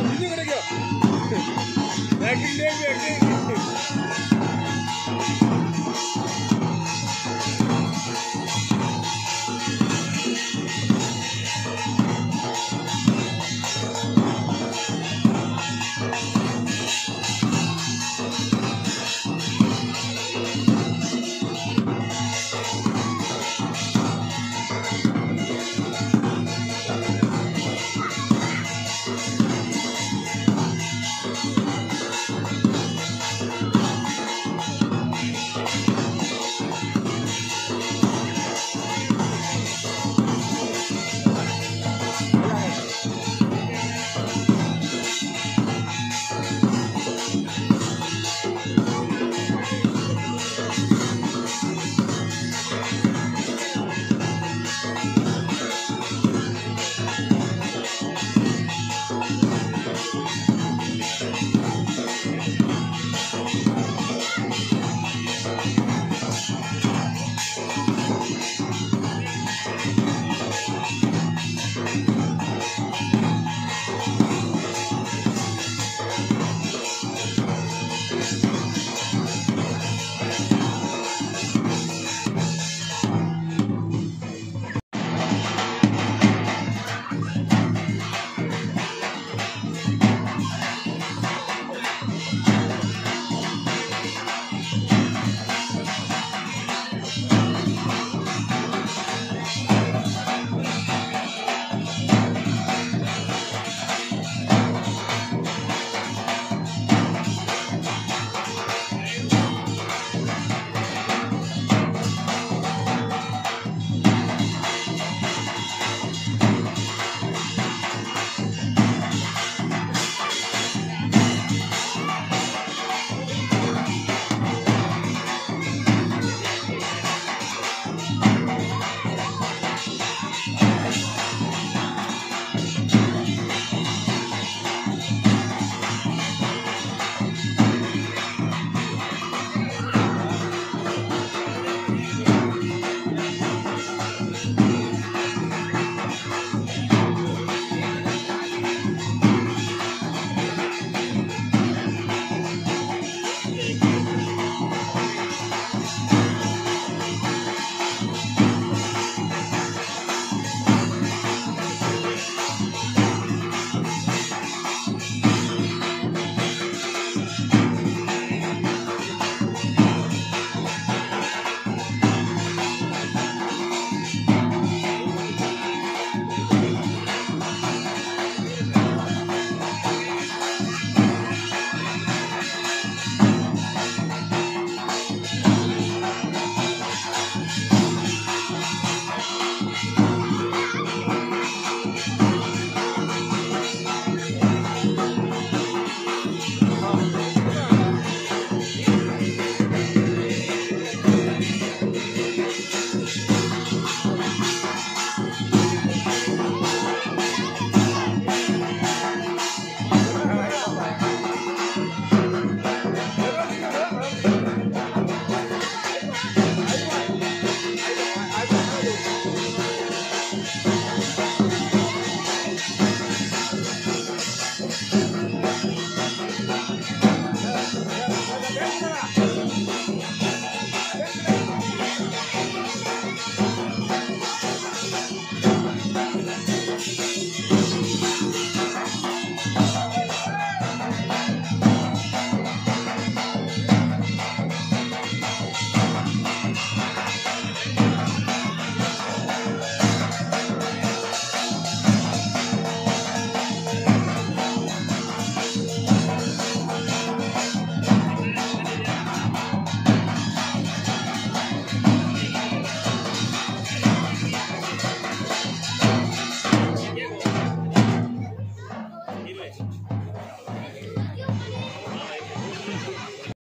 acting देख acting